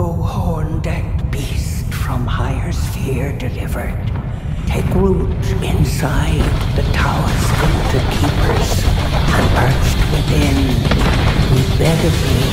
O horn-decked beast from higher sphere delivered. Take root inside the tower's filter keepers, and perched within, we beg of thee.